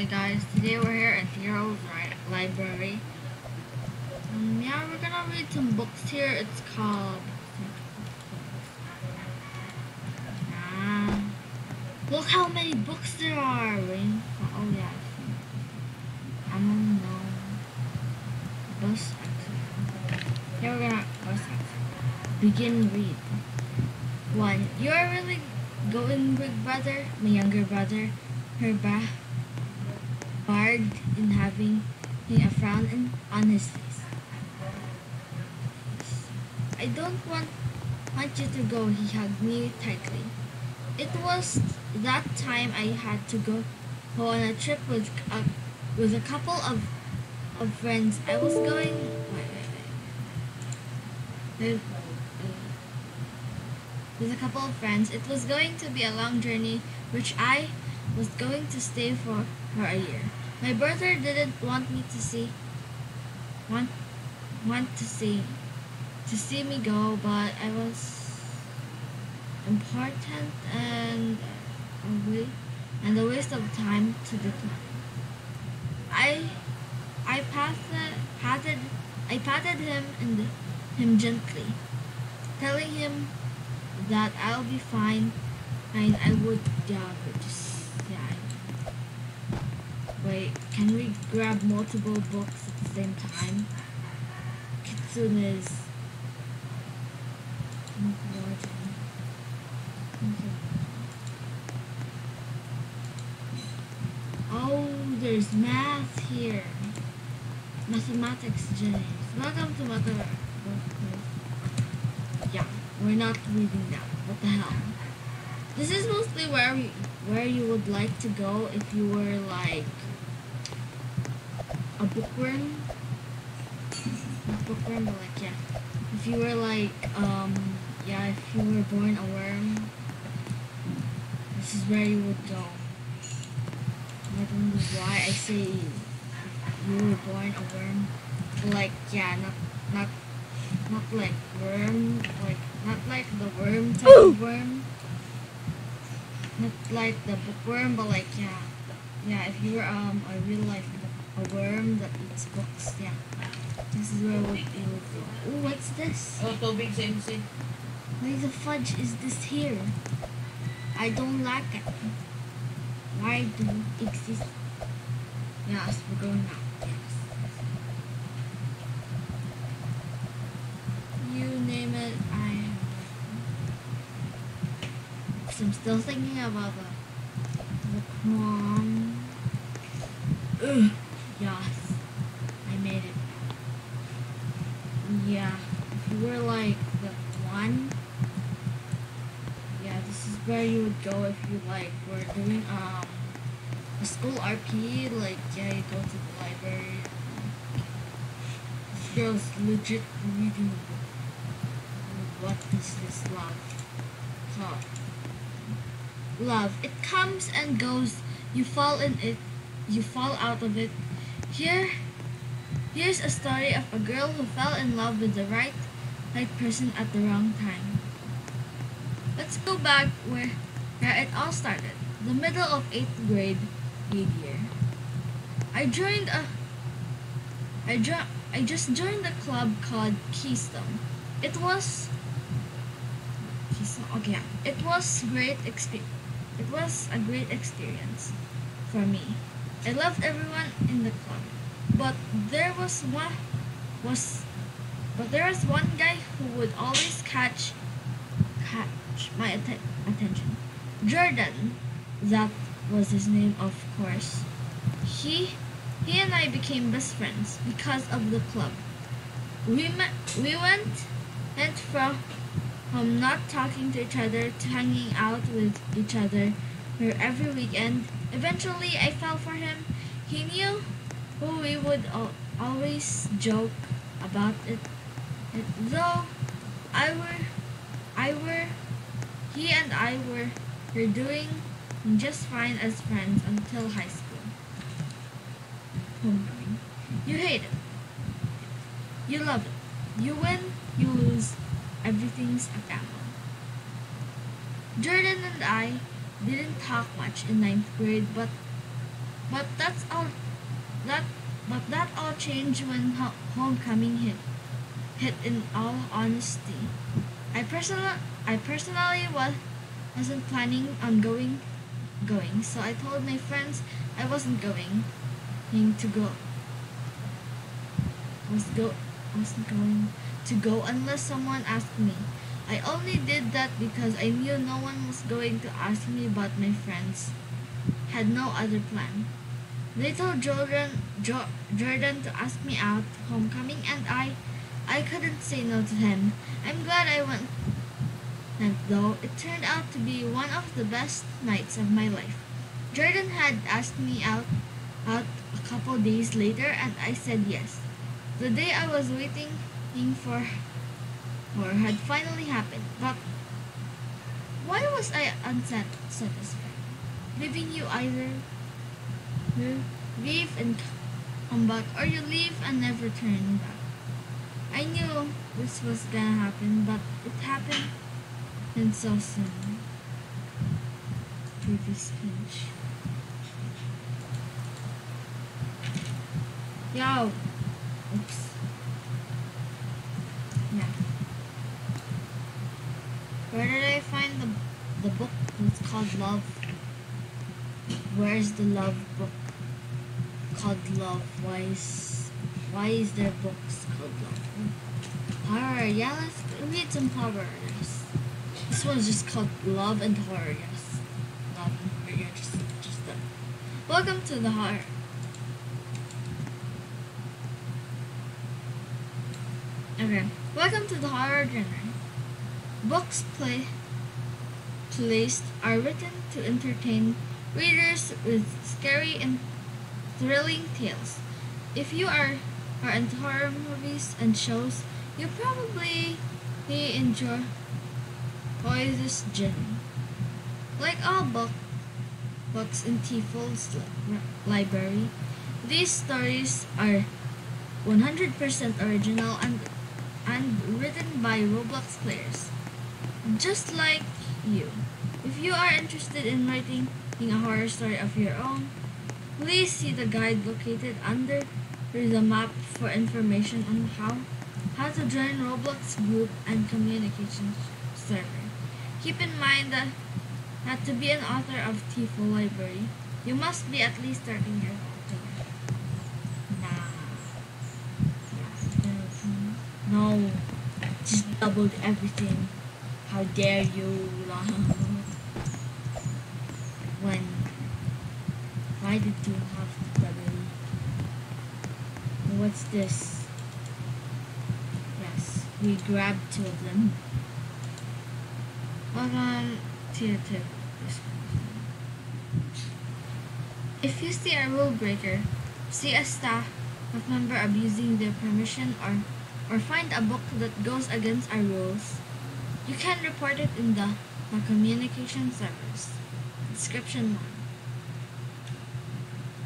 Hi guys, today we're here at Heroes Ri- Library. Um, yeah, we're gonna read some books here. It's called. Ah, look how many books there are. Rain. Oh yeah. I don't know. Bus accident. Yeah, we're gonna bus. Begin read. One. You are really going, big brother, my younger brother. Her ba barred in having a frown on his face. I don't want want you to go, he hugged me tightly. It was that time I had to go, go on a trip with a, with a couple of, of friends. I was going wait, wait, wait. with a couple of friends. It was going to be a long journey which I was going to stay for, for a year. My brother didn't want me to see want want to see to see me go, but I was important and a and a waste of time to the time. I I patted patted I patted him and him gently, telling him that I'll be fine and I would yeah. Wait, can we grab multiple books at the same time? Kitsune's Oh, there's math here. Mathematics, James. Welcome to mathematics. Yeah, we're not reading that. What the hell? This is mostly where we, where you would like to go if you were like a bookworm. Not bookworm, but like yeah. If you were like um yeah, if you were born a worm, this is where you would go. I don't know why I say you were born a worm. Like yeah, not not not like worm, like not like the worm type of worm. Not like the bookworm, but like yeah, yeah. If you were um a real life a worm that eats books, yeah. This is where would you would go. Ooh, what's this? Oh, sa MC. Why the fudge is this here? I don't like it. Why do it exist? Yes, we're going now. Yes. You name it, I have. So I'm still thinking about the bookworm. Ugh. Yes. I made it. Yeah. If you were like the one yeah, this is where you would go if you like were doing um a school RP, like yeah, you go to the library. Girl's legit reading. What is this love? Huh. Love. It comes and goes. You fall in it. You fall out of it. Here, here's a story of a girl who fell in love with the right, right person at the wrong time. Let's go back where, where it all started. The middle of eighth grade, grade year. I joined a. I jo- I just joined a club called Keystone. It was. Keystone. Okay, yeah. it was great exp- It was a great experience for me. I loved everyone in the club, but there was one was, but there was one guy who would always catch my atten- attention. Jordan, that was his name, of course. He he and I became best friends because of the club. We met, we went went from from not talking to each other to hanging out with each other for every weekend. Eventually, I fell for him. He knew who we would al- always joke about it. it. Though I were I were he and I were were doing just fine as friends until high school. Homecoming. You hate it. You love it. You win, you lose. Everything's a gamble. Jordan and I didn't talk much in ninth grade, but But that's all. That but that all changed when ho- homecoming hit. Hit in all honesty, I personally I personally was wasn't planning on going going, so I told my friends I wasn't going to go was go wasn't going to go unless someone asked me. I only did that because I knew no one was going to ask me but my friends had no other plan. They told Jordan, jo- Jordan to ask me out homecoming and I I couldn't say no to him. I'm glad I went and though it turned out to be one of the best nights of my life. Jordan had asked me out out a couple days later and I said yes. The day I was waiting for for had finally happened, but why was I unsatisfied? Leaving you either hmm? leave and come back or you leave and never turn back. I knew this was gonna happen, but it happened and so soon. Previous page. Yo. Oops. Yeah. Where did I find the the book? It's called Love. Where's the love book called Love? Why is why is there books called Love? Horror. Yeah, let's read some power. Yes. This one's just called Love and Horror. Yes. Love and Horror. Yeah, just just that. Welcome to the horror. Okay. Welcome to the horror genre. Books play placed are written to entertain readers with scary and thrilling tales. If you are are into horror movies and shows, you probably enjoy this genre. Like all book books in Tifol's li- library, these stories are 100% original and and written by Roblox players. Just like you. If you are interested in writing a horror story of your own, please see the guide located under the map for information on how how to join Roblox group and communication server. Keep in mind that, that to be an author of TIFO library, you must be at least 13 years old. Nah. No. Just doubled everything. How dare you? When? Why did you have to double? What's this? Yes, we grabbed two of them. If you see a rule breaker, see a staff member abusing their permission or or find a book that goes against our rules, you can report it in the, the communication servers. Description 1.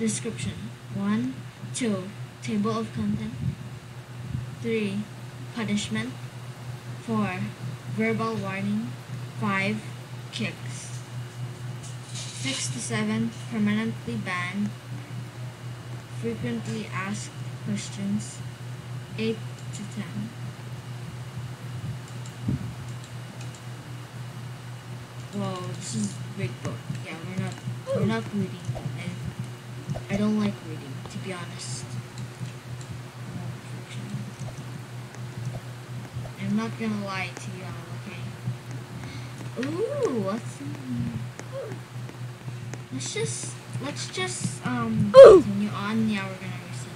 Description 1, 2. Table of content. 3. Punishment. 4. Verbal warning. 5. Kicks. 6 to 7. Permanently banned. Frequently asked questions. 8 to 10. Whoa, this is a big book. Yeah, we're not we're not reading. I, I don't like reading, to be honest. I'm not gonna lie to okay? Ooh, what's in? Let's just let's just um continue on. Yeah, we're gonna reset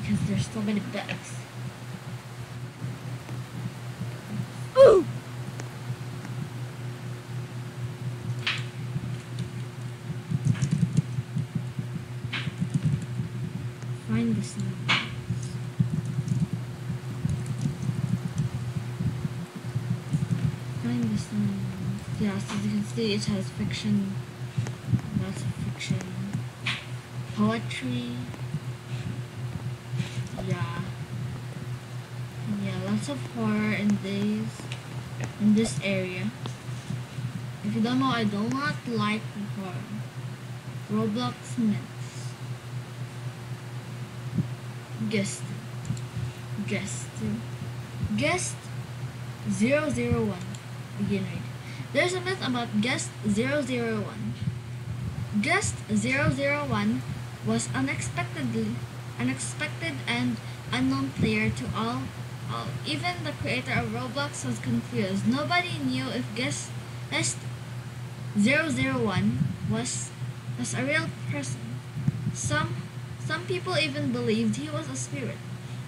because there's so many books. Ooh. Find this now. Now. Yeah, so you can see it has fiction, lots of fiction, poetry. Yeah. Yeah, lots of horror in this in this area. If you don't know, I do not like horror. Roblox myths. Guest. Guest. Guest 001. Read. There's a myth about Guest 001. Guest 001 was unexpectedly unexpected and unknown player to all, all. Even the creator of Roblox was confused. Nobody knew if Guest, Guest 001 was was a real person. Some some people even believed he was a spirit.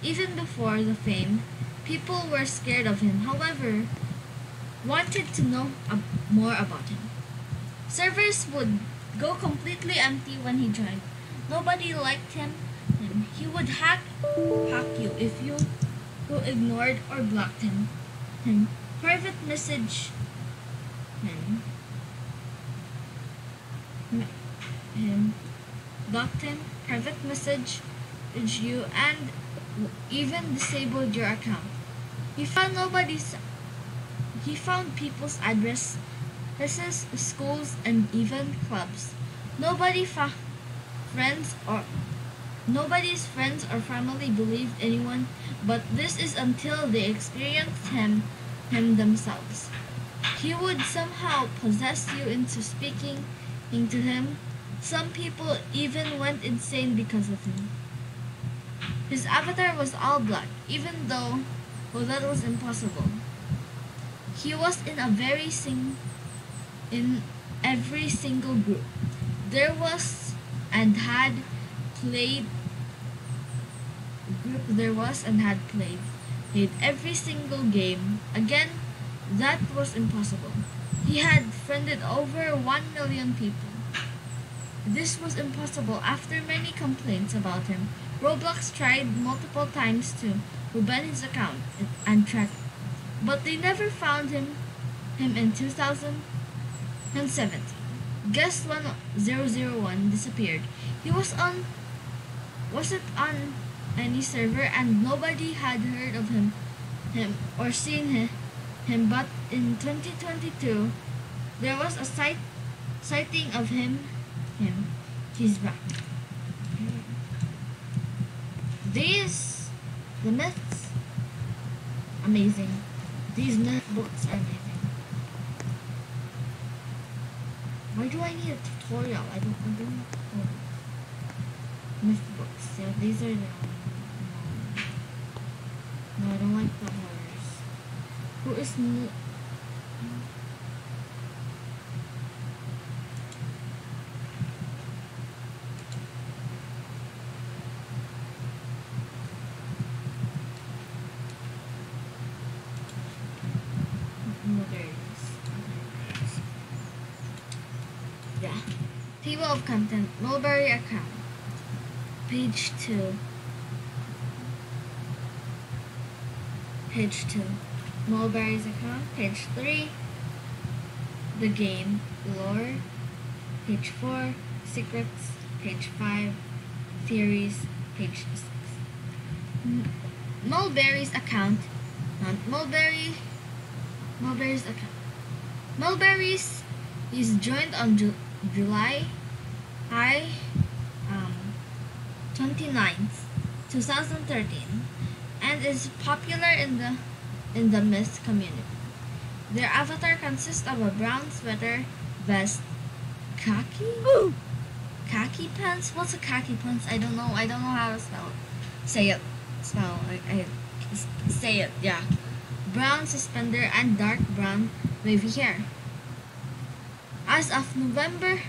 Even before the fame, people were scared of him. However, wanted to know more about him. Servers would go completely empty when he joined. Nobody liked him. him. He would hack hack you if you who ignored or blocked him. him. Private message him. him. Blocked him. Private message you and even disabled your account. He found nobody's he found people's address, addresses, schools, and even clubs. Nobody friends or nobody's friends or family believed anyone, but this is until they experienced him him themselves. He would somehow possess you into speaking into him. Some people even went insane because of him. His avatar was all black, even though well, that was impossible. He was in a very sing in every single group. There was and had played group there was and had played played every single game. Again, that was impossible. He had friended over one million people. This was impossible after many complaints about him. Roblox tried multiple times to ban his account and track but they never found him him in 2017. Guest 1001 disappeared. He was on wasn't on any server and nobody had heard of him him or seen him, him but in 2022 there was a sight sighting of him him he's back these the myths amazing these myth books are amazing. Why do I need a tutorial? I don't don't oh. myth books. Yeah these are the no, no I don't like the horrors. Who is Yeah. Table of content. Mulberry account. Page 2. Page 2. Mulberry's account. Page 3. The game. Lore. Page 4. Secrets. Page 5. Theories. Page 6. Mulberry's account. Not Mulberry. Mulberry's account. Mulberry's is joined on Ju July I um, 29th, 2013, and is popular in the in the Myth community. Their avatar consists of a brown sweater, vest, khaki, Ooh. khaki pants. What's a khaki pants? I don't know. I don't know how to spell. It. Say it. Spell. I, I say it. Yeah. Brown suspender and dark brown wavy hair. As of November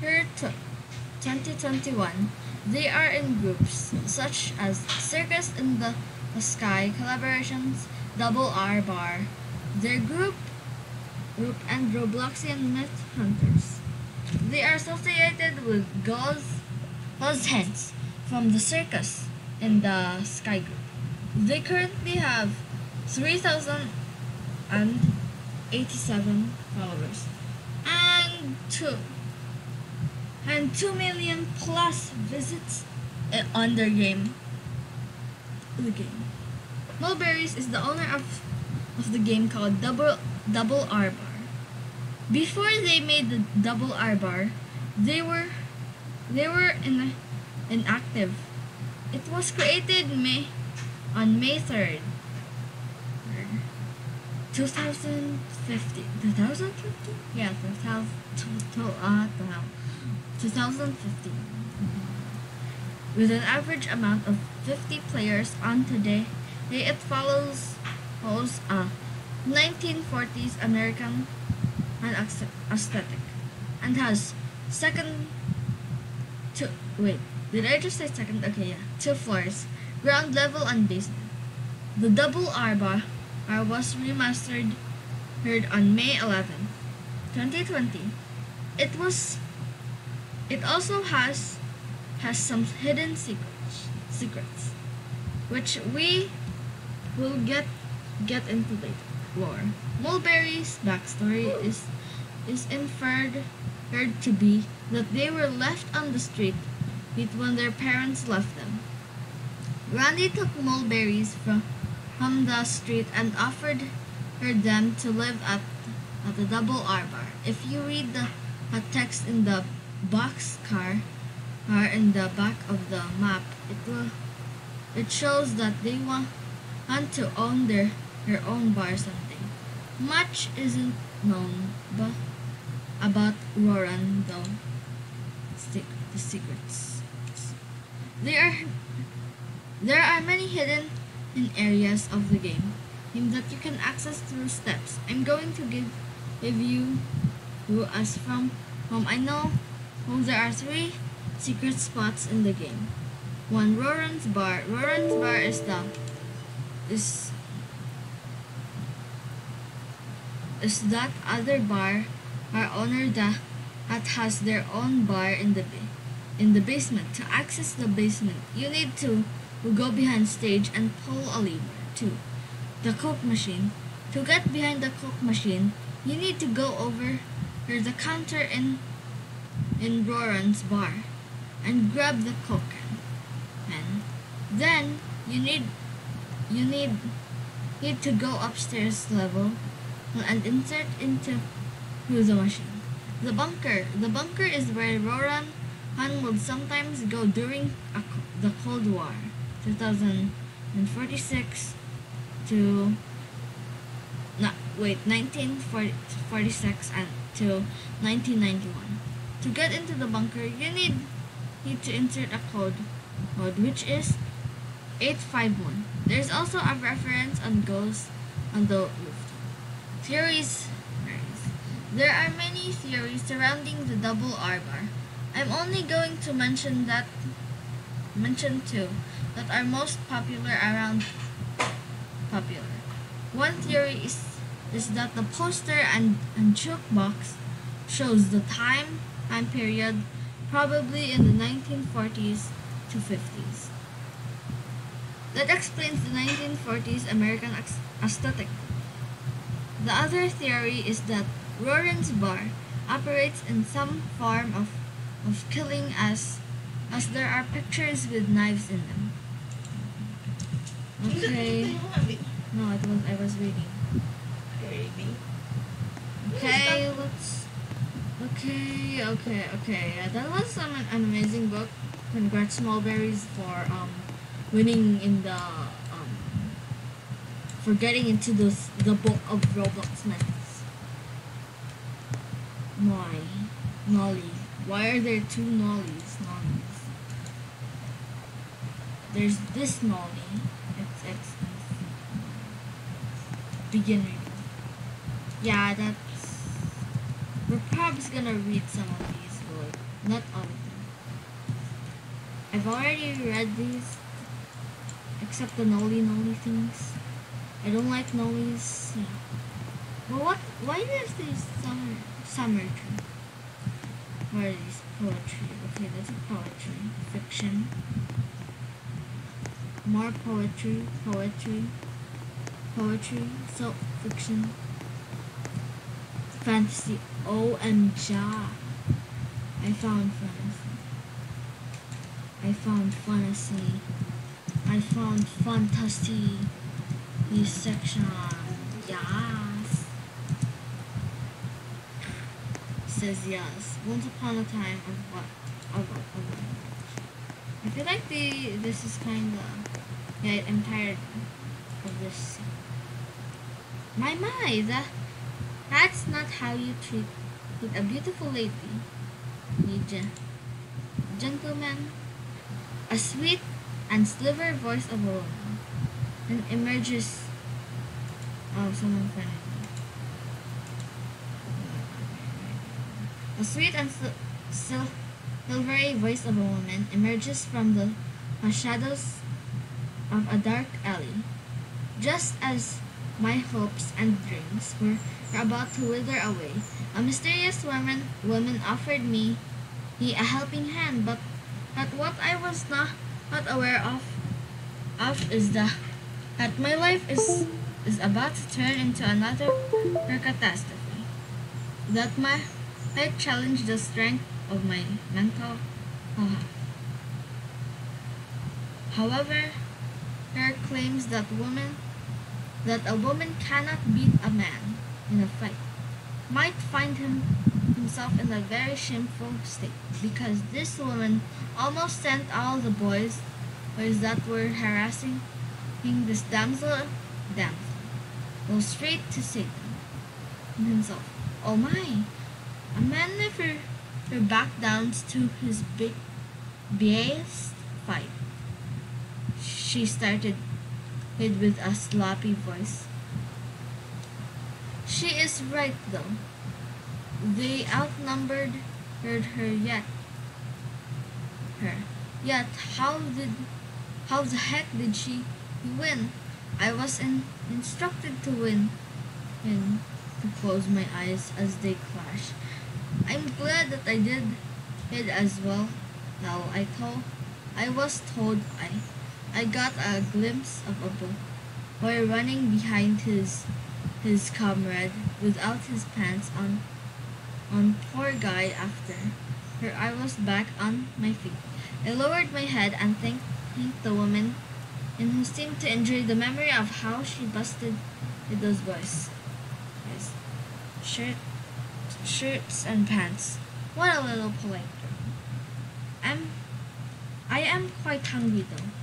2021, they are in groups such as Circus in the, the Sky Collaborations, Double R Bar, their group, group and Robloxian Myth Hunters. They are associated with Gauze, Gauze Hens from the Circus in the Sky group. They currently have 3,087 followers and two and two million plus visits eh, on their game. The game. Mulberries is the owner of of the game called Double Double R Bar. Before they made the Double R Bar, they were they were in, inactive. It was created May on May 3rd, 2050. 2050? Yeah, 2000, uh, 2050. With an average amount of 50 players on today, it follows, follows a 1940s American and aesthetic and has second two wait did I just say second okay yeah two floors ground level and basement the double R bar was remastered heard on May 11 2020 it was it also has has some hidden secrets secrets which we will get get into later. Lore. Mulberry's backstory is is inferred heard to be that they were left on the street when their parents left them. Randy took mulberries from, from the street and offered her them to live at, at the double R bar. If you read the text in the box car or in the back of the map, it will it shows that they want, want to own their, their own bar something. Much isn't known, but about Roran though. The secrets. There are there are many hidden in areas of the game that you can access through steps. I'm going to give give you who as from whom I know whom there are three secret spots in the game. One Roran's bar. Roran's bar is the is is that other bar our owner that has their own bar in the in the basement. To access the basement, you need to go behind stage and pull a lever. Two, the Coke machine. To get behind the Coke machine, you need to go over the counter in in Roran's bar and grab the Coke and then you need you need need to go upstairs level and insert into the machine. The bunker. The bunker is where Roran Han would sometimes go during a, the Cold War, 2046 to no, wait, 1946 and to 1991. To get into the bunker, you need need to insert a code, code which is 851. There's also a reference on ghosts on the roof. Theories there are many theories surrounding the double R bar. I'm only going to mention that mention two that are most popular around popular. One theory is is that the poster and, and jukebox shows the time time period probably in the 1940s to 50s. That explains the 1940s American aesthetic. The other theory is that Roran's bar operates in some form of, of killing as as there are pictures with knives in them. Okay. No, it was I was reading. Okay, let's Okay, okay, okay. Yeah, that was um, an amazing book. Congrats Mulberries for um winning in the um for getting into this the book of Roblox Myths. Molly. Molly. Why are there two Nollies? Nollies. There's this Nolly. Begin reading. Yeah, that's. We're probably gonna read some of these, but not all of them. I've already read these, except the Nolly Nolly things. I don't like Nollies. Yeah. Well, what? Why is this summer? Summer tree. What these? Poetry. Okay, that's poetry. Fiction. More poetry. Poetry. Poetry. So fiction. Fantasy. Oh, OMG. I found fantasy. I found fantasy. I found fantasy. This section. Yeah. says yes. Once upon a time of what? Of, of, of, I feel like the this is kind of yeah. I'm tired of this. My my, that that's not how you treat, treat a beautiful lady. Need gentleman, a sweet and sliver voice of a woman, then emerges. Oh, someone friendly. A sweet and sil- silvery voice of a woman emerges from the shadows of a dark alley. Just as my hopes and dreams were, were about to wither away, a mysterious woman, woman offered me a helping hand, but, but what I was not, not aware of, of is the, that my life is, is about to turn into another catastrophe. That my I challenge the strength of my mental uh, However, her claims that woman that a woman cannot beat a man in a fight might find him himself in a very shameful state because this woman almost sent all the boys boys that were harassing this damsel damsel go straight to Satan himself. Oh my! A man never, never back down to his big, biggest fight. She started it with a sloppy voice. She is right though. They outnumbered her yet. Her. Yet how did how the heck did she win? I was in, instructed to win and to close my eyes as they clash. I'm glad that I did it as well. Now I told I was told I I got a glimpse of a boy running behind his his comrade without his pants on on poor guy after her I was back on my feet. I lowered my head and thanked, thanked the woman and who seemed to enjoy the memory of how she busted with those boys. Yes. Shirt shirts and pants. What a little polite girl. I'm I am quite hungry though.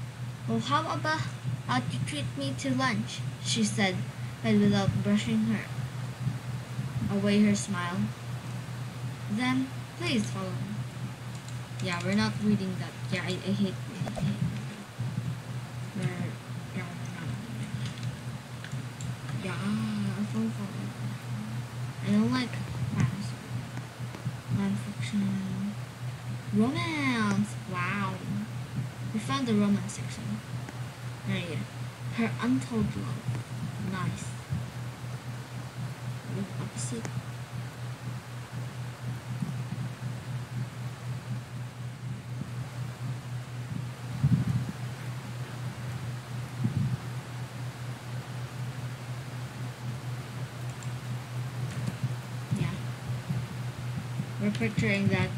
Well how about how you treat me to lunch? she said, but without brushing her away her smile. Then please follow me. Yeah, we're not reading that. Yeah, I, I hate reading. We're, yeah, we're not reading. Yeah, follow, follow. I don't like non-fiction, romance. Wow, we found the romance section. There you go. Her untold love. Nice. The opposite. Yeah. We're picturing that.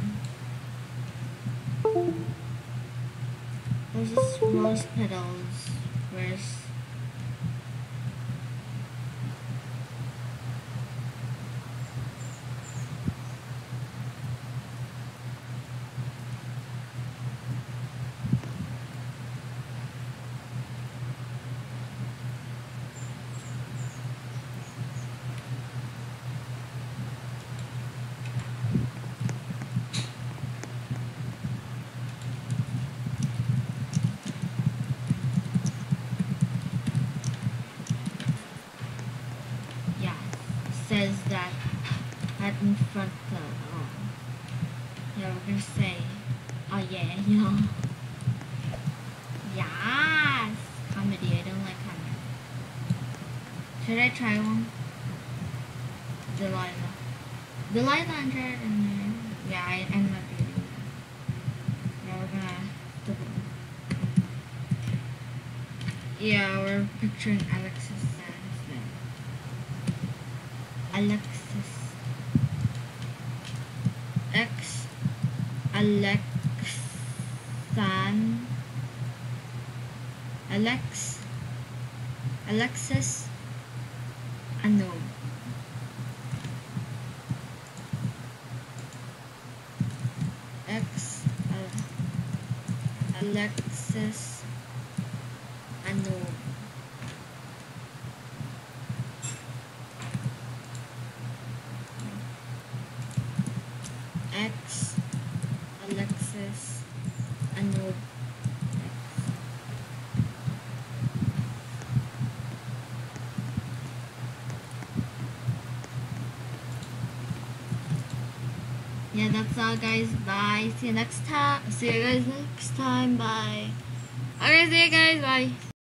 Is rose petals. Where's yeah says that in front of oh. Yeah we're gonna say oh yeah yeah. Yes. Comedy. I don't like comedy. Should I try one? Delilah. Delilah and Jared and uh, yeah I, I'm not reading that yeah we're gonna yeah we're picturing Alex Alexis Ano guys. Bye. See you next time. See you guys next time. Bye. Okay see you guys. Bye